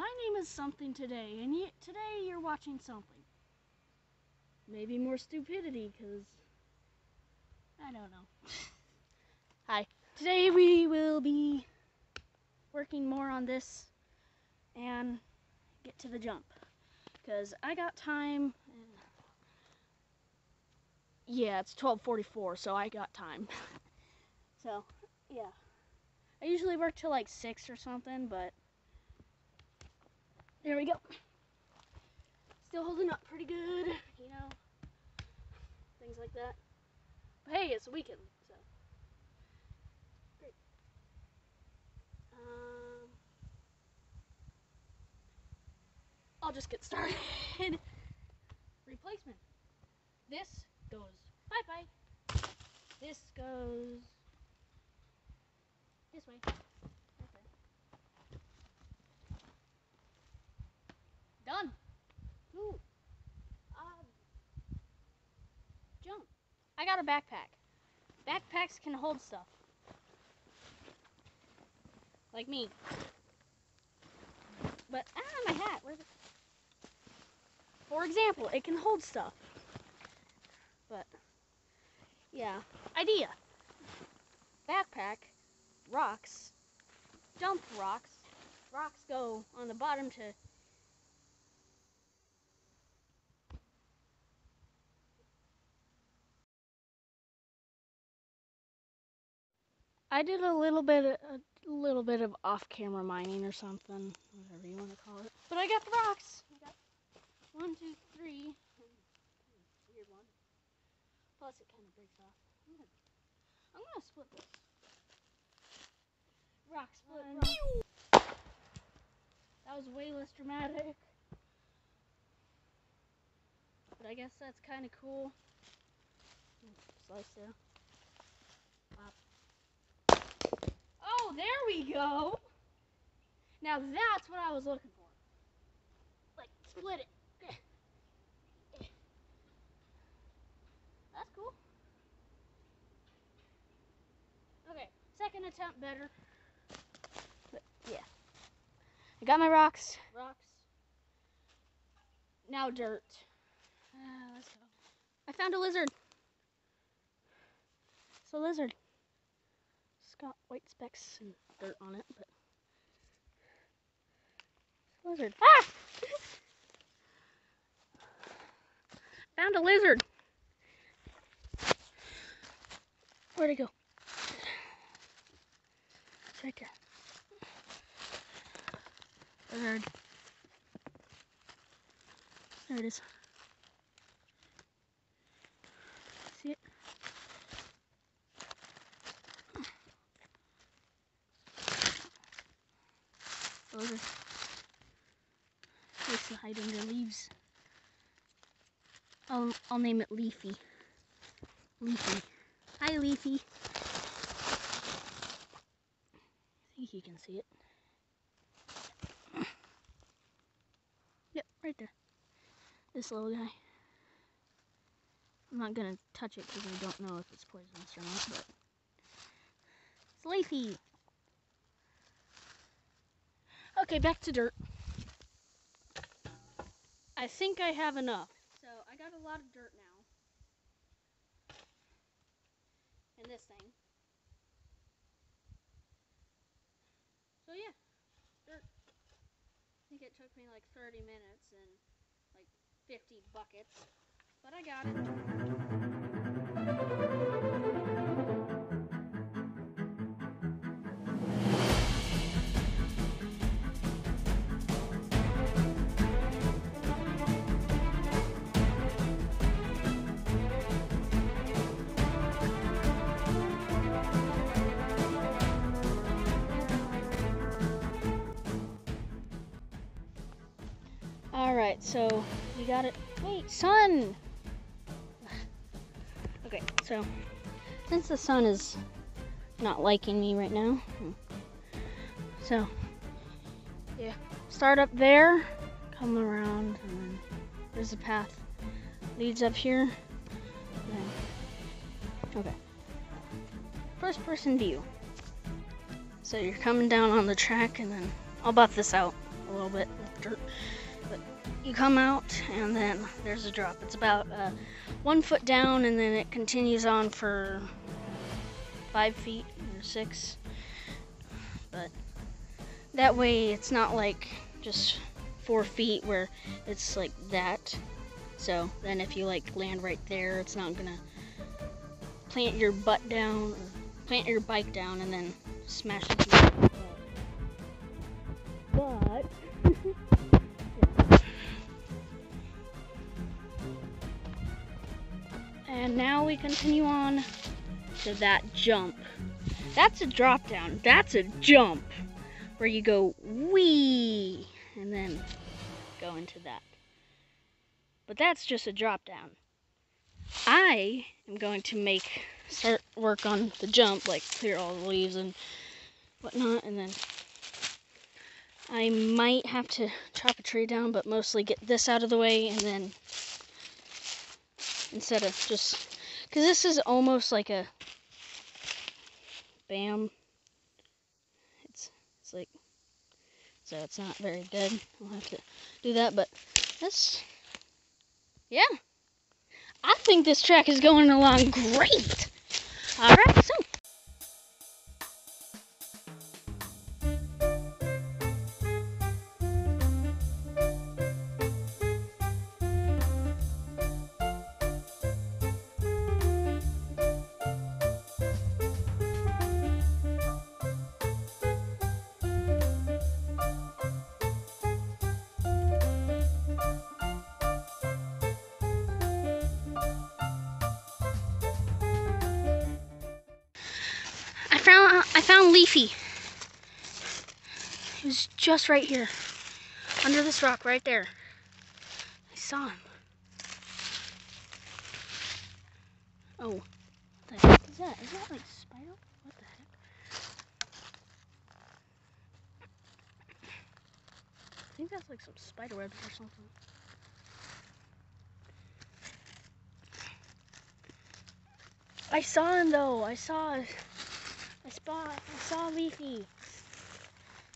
my name is something today, and today you're watching something. Maybe more stupidity, because I don't know. Hi. Today we will be working more on this and get to the jump, because I got time. And yeah, it's 12:44, so I got time. so yeah, I usually work till like six or something, but. There we go. Still holding up pretty good, you know. Things like that. But hey, it's a weekend, so. Great. Um, I'll just get started. Replacement. This goes bye bye. This goes this way. Done. Ooh. Um, jump. I got a backpack. Backpacks can hold stuff. Like me. But, ah, my hat. Where's it? For example, it can hold stuff. But, yeah. Idea. Backpack, rocks, dump rocks. Rocks go on the bottom to I did a little bit, a little bit of off-camera mining or something, whatever you want to call it. But I got the rocks. I got one, two, three. Weird one. Plus, it kind of breaks off. I'm gonna, I'm gonna split this. Rock split. Rock. That was way less dramatic. But I guess that's kind of cool. Slice there. Oh, there we go. Now that's what I was looking for. Like, split it. That's cool. Okay, second attempt better. But, yeah. I got my rocks. Rocks. Now dirt. Uh, let's go. I found a lizard. It's a lizard white specks and dirt on it, but lizard. Ah! Found a lizard. Where'd it go? It's right there. Lizard. There it is. See it? Are likes to hide under leaves. I'll I'll name it Leafy. Leafy. Hi Leafy. I think you can see it. Yep, right there. This little guy. I'm not gonna touch it because I don't know if it's poisonous or not, but it's Leafy. Okay, back to dirt. I think I have enough. So I got a lot of dirt now. And this thing. So yeah, dirt. I think it took me like 30 minutes and like 50 buckets. But I got it. Alright, so we got it. Wait, sun! Okay, so since the sun is not liking me right now, hmm. so yeah, start up there, come around, and then there's a path leads up here. okay, first person view. So you're coming down on the track, and then I'll buff this out a little bit with dirt. You come out and then there's a drop. It's about uh, one foot down and then it continues on for five feet or six. But that way it's not like just four feet where it's like that. So then if you like land right there, it's not gonna plant your butt down or plant your bike down and then smash into and now we continue on to that jump. That's a drop down. That's a jump where you go wee and then go into that. But that's just a drop down. I am going to make start work on the jump, like clear all the leaves and whatnot, and then I might have to chop a tree down, but mostly get this out of the way, and then instead of just because this is almost like a bam. It's it's like so it's not very good I'll have to do that, but this, yeah. I think this track is going along great. All right, so. I found Leafy. He was just right here. Under this rock right there. I saw him. Oh. What the heck is that? Is that like a spider? What the heck? I think that's like some spider webs or something. I saw him though. I saw spot. I saw Leafy.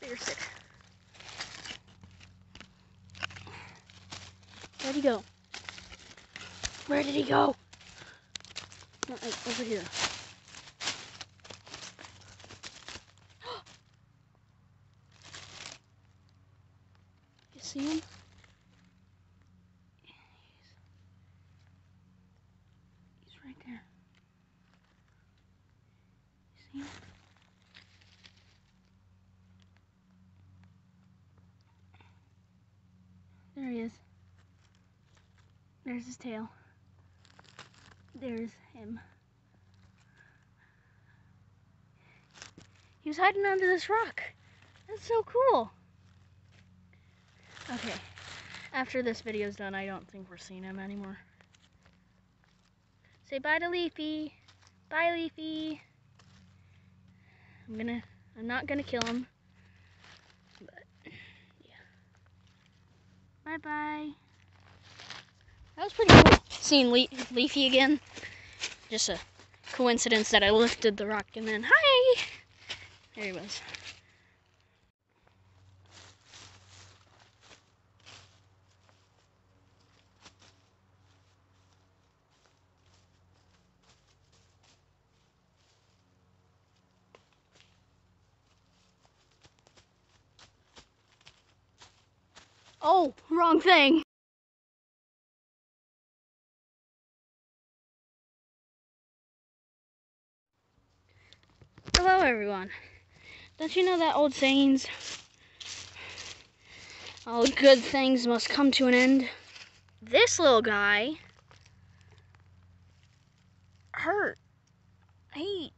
Bigger stick. Where'd he go? Where did he go? Not like over here. you see him? He's, he's right there. You see him? There he is. There's his tail. There's him. He was hiding under this rock. That's so cool. Okay. After this video's done, I don't think we're seeing him anymore. Say bye to Leafy. Bye, Leafy. I'm gonna, I'm not gonna kill him. But, yeah. Bye bye. That was pretty cool. Seeing Le- Leafy again. Just a coincidence that I lifted the rock and then, hi! There he was. Oh, wrong thing. Everyone. Don't you know that old sayings? All good things must come to an end. This little guy hurt. He.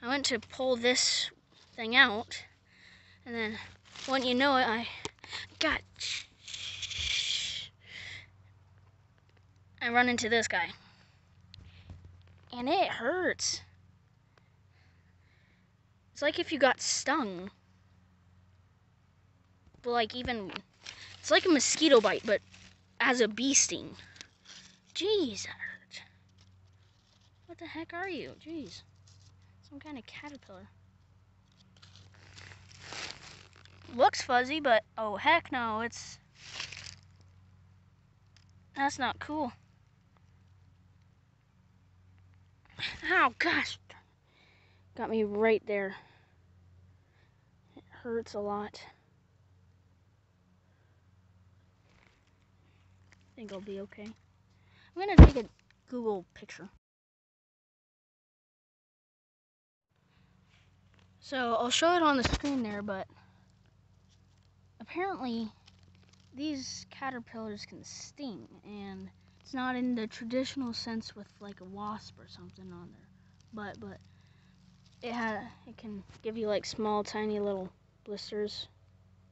I went to pull this thing out, and then wouldn't you know it, I got. I run into this guy. And it hurts. It's like if you got stung. But like even it's like a mosquito bite, but as a bee sting. Jeez. What the heck are you? Jeez. Some kind of caterpillar. looks fuzzy, but oh heck no, it's that's not cool. Oh gosh, got me right there. It hurts a lot. I think I'll be okay. I'm gonna take a Google picture. So I'll show it on the screen there, but apparently these caterpillars can sting, and it's not in the traditional sense with like a wasp or something on there, but but it it can give you like small, tiny little blisters.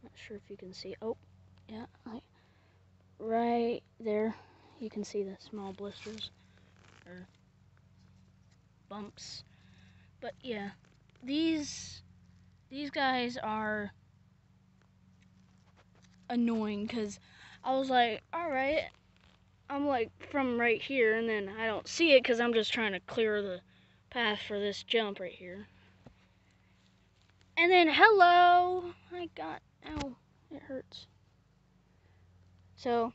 Not sure if you can see. Oh, yeah, like right there, you can see the small blisters or bumps. But yeah, these these guys are annoying because I was like, all right, I'm like from right here, and then I don't see it because I'm just trying to clear the path for this jump right here. And then, hello, I got, ow, it hurts. So,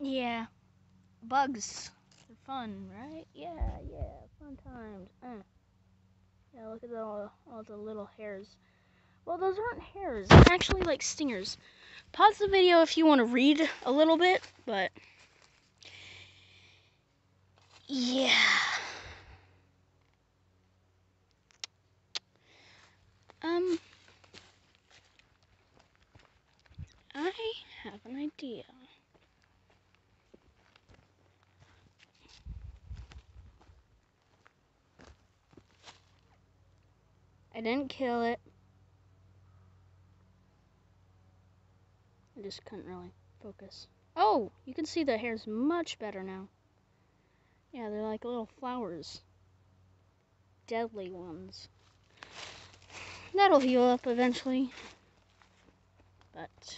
yeah, bugs are fun, right? Yeah, yeah, fun times. Uh. Yeah, look at all, all the little hairs. Well, those aren't hairs. They're actually like stingers. Pause the video if you want to read a little bit, but yeah. Um, I have an idea. I didn't kill it. I just couldn't really focus. Oh, you can see the hairs much better now. Yeah, they're like little flowers. Deadly ones. That'll heal up eventually. But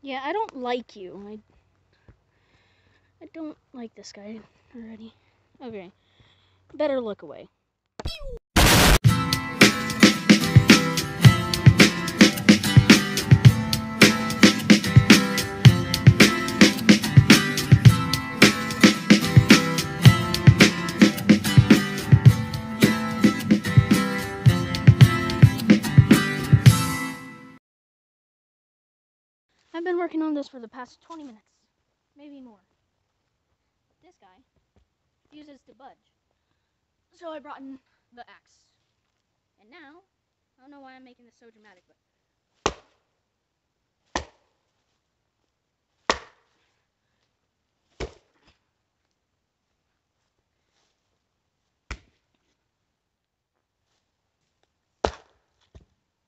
yeah, I don't like you. I I don't like this guy already. Okay. Better look away. Been working on this for the past 20 minutes, maybe more. This guy uses to budge. So I brought in the axe. And now, I don't know why I'm making this so dramatic, but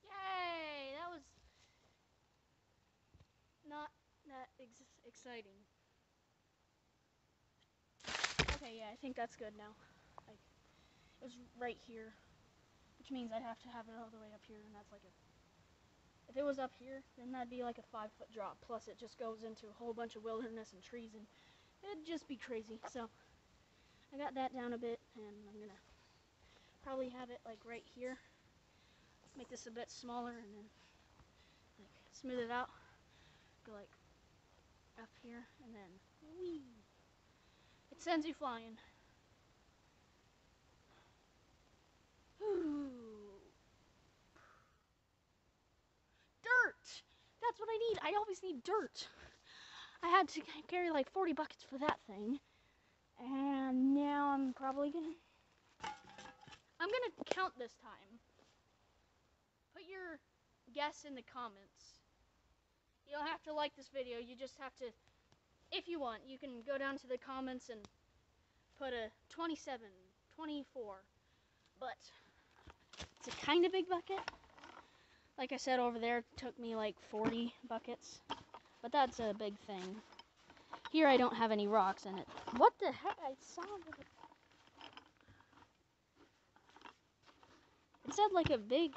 Yay! That was not that ex exciting. Okay, yeah, I think that's good now. Like, it was right here, which means I'd have to have it all the way up here, and that's like a. If it was up here, then that'd be like a five foot drop. Plus, it just goes into a whole bunch of wilderness and trees, and it'd just be crazy. So, I got that down a bit, and I'm gonna probably have it like right here. Make this a bit smaller, and then like smooth it out. Go like up here, and then. It sends you flying. Dirt! That's what I need. I always need dirt. I had to carry like 40 buckets for that thing. And now I'm probably gonna. I'm gonna count this time. Put your guess in the comments. You don't have to like this video, you just have to if you want, you can go down to the comments and put a 27, 24. But it's a kind of big bucket. Like I said over there, took me like 40 buckets. But that's a big thing. Here I don't have any rocks in it. What the heck? I saw it. It said like a big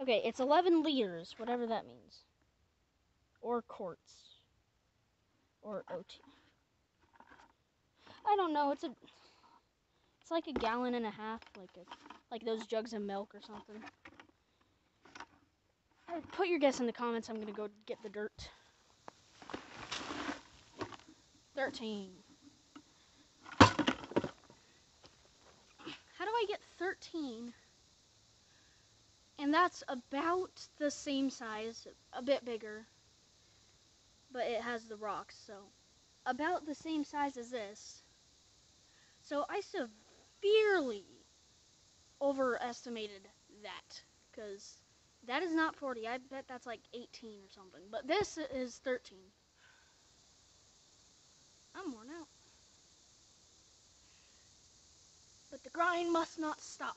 Okay, it's 11 liters, whatever that means or quarts or OT. I don't know. It's a It's like a gallon and a half, like a, like those jugs of milk or something. Put your guess in the comments. I'm gonna go get the dirt. Thirteen. How do I get thirteen? And that's about the same size, a bit bigger, but it has the rocks, so about the same size as this. So I severely overestimated that because that is not 40. I bet that's like 18 or something. But this is 13. I'm worn out. But the grind must not stop.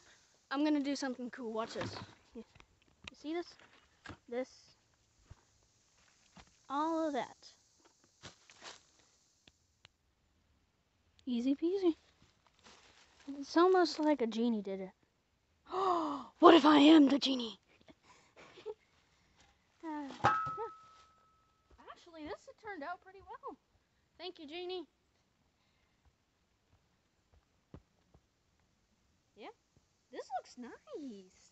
I'm gonna do something cool. Watch this. You see this? This. All of that. Easy peasy. It's almost like a genie did it. what if I am the genie? Uh, yeah. Actually, this has turned out pretty well. Thank you, genie. Yeah, this looks nice.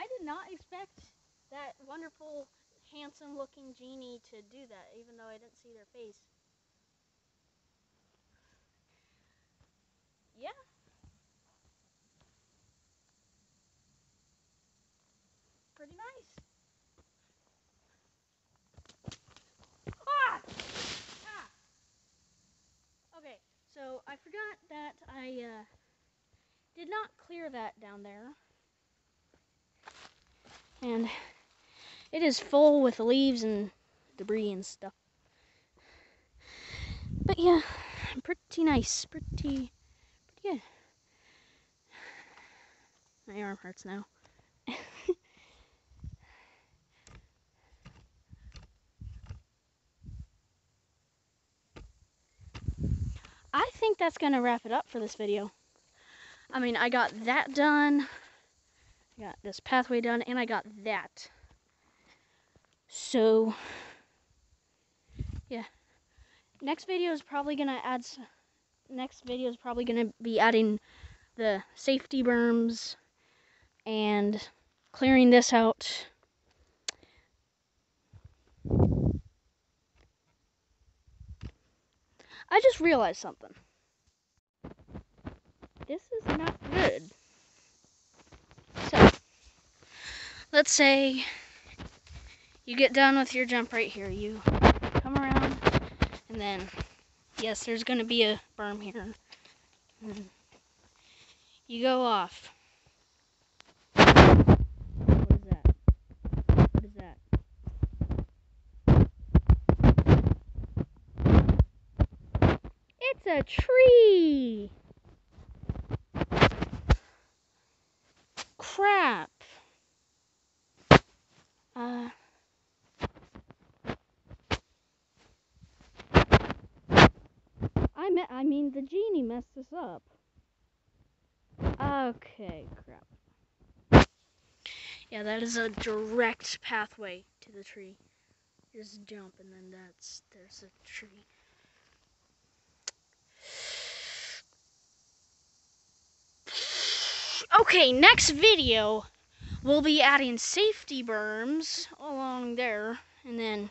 I did not expect that wonderful, handsome-looking genie to do that, even though I didn't see their face. Yeah. Pretty nice. Ah! Ah! Okay, so I forgot that I uh, did not clear that down there. And it is full with leaves and debris and stuff. But yeah, pretty nice. Pretty pretty good. My arm hurts now. I think that's going to wrap it up for this video. I mean, I got that done. Got this pathway done, and I got that. So, yeah. Next video is probably going to add next video is probably going to be adding the safety berms and clearing this out. I just realized something. This is not good. So, let's say you get done with your jump right here. You come around and then yes, there's going to be a berm here. You go off. What is that? What is that? It's a tree! Crap. Uh... The genie messed us up. Okay, crap. Yeah, that is a direct pathway to the tree. Just jump and then that's, there's a tree. Okay, next video, we'll be adding safety berms along there and then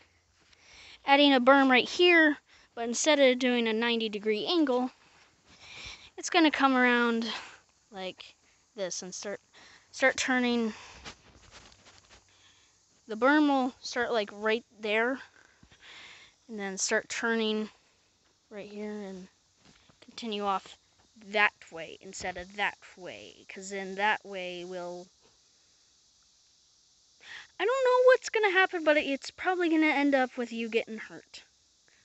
adding a berm right here but instead of doing a 90 degree angle, it's to come around like this and start start turning. The berm will start like right there and then start turning right here and continue off that way instead of that way because then that way will I don't know what's to happen, but it's probably to end up with you getting hurt.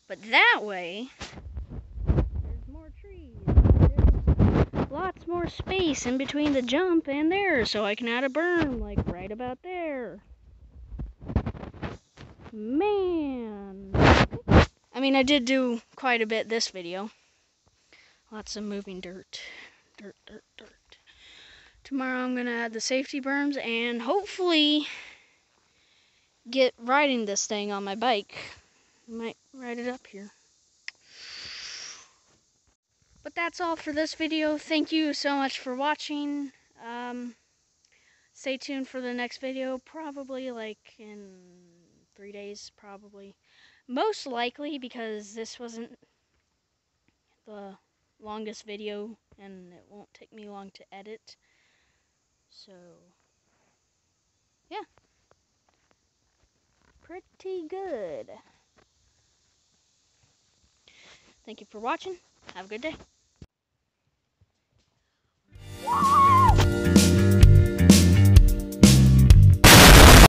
But that way, there's more trees. There's lots more space in between the jump and there, so I can add a berm, like right about there. Man. I mean, I did do quite a bit this video. Lots of moving dirt. Dirt, dirt, dirt. Tomorrow I'm going to add the safety berms and hopefully get riding this thing on my bike. Might write it up here. But that's all for this video. Thank you so much for watching. Um, stay tuned for the next video, probably like in three days, probably. Most likely because this wasn't the longest video and it won't take me long to edit. So, yeah. Pretty good. Thank you for watching. Have a good day.